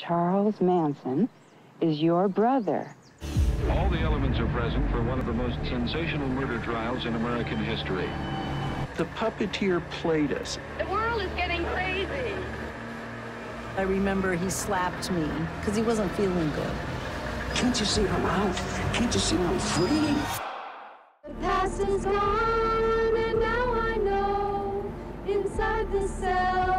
Charles Manson is your brother. All the elements are present for one of the most sensational murder trials in American history. The puppeteer played us. The world is getting crazy. I remember he slapped me because he wasn't feeling good. Can't you see I'm out? Can't you see I'm free? The past is gone, and now I know inside the cell.